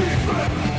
Defense!